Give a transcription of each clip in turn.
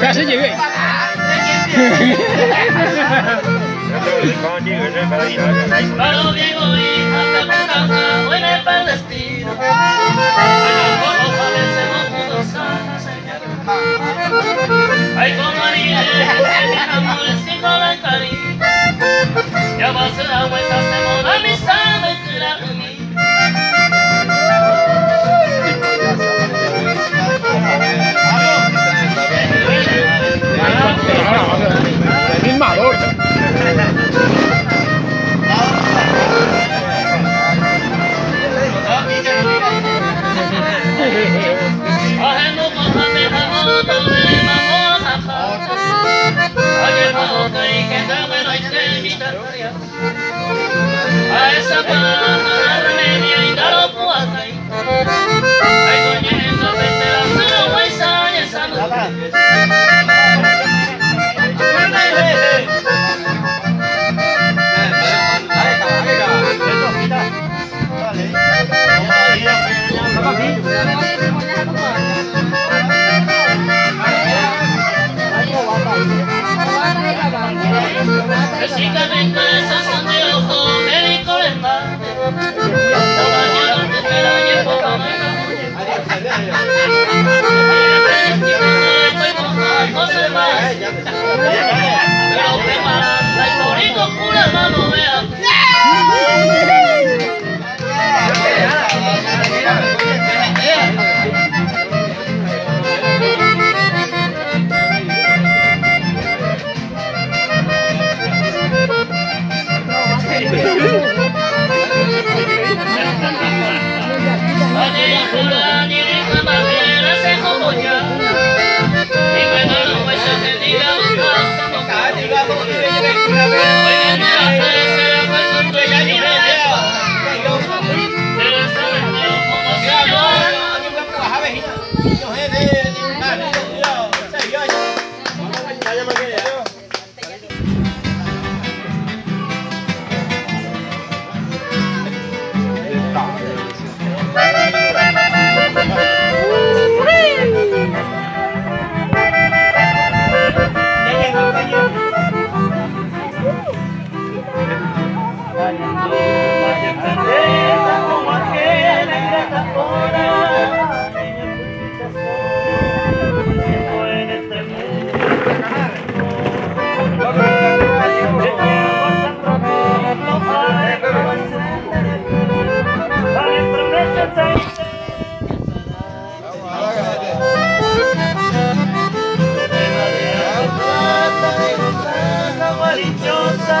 casi llegué. Ay, amor es sin ya a. Chica, venga. Yeah! Happy guarichosa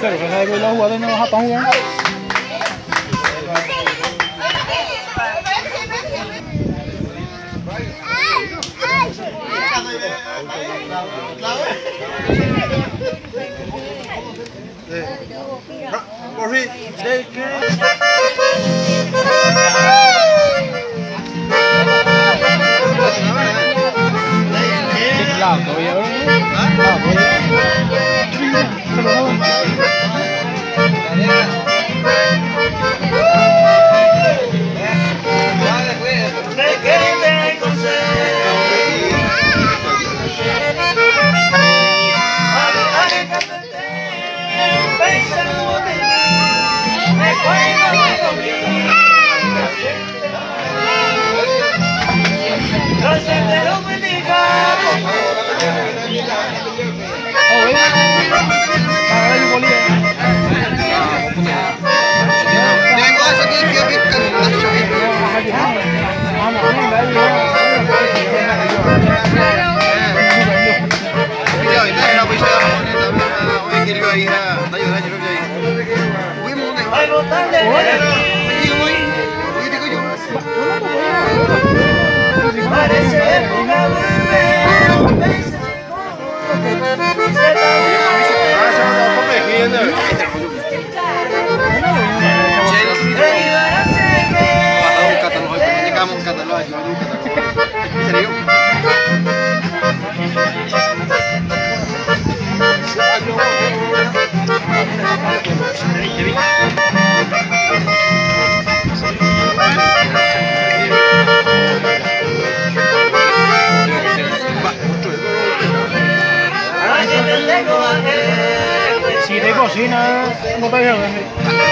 Claro, que sabe que los jugadores no los Japón ya. Corri, đây Làm tôi nhớ Làm tôi nhớ Sao nó không? 我们班上的。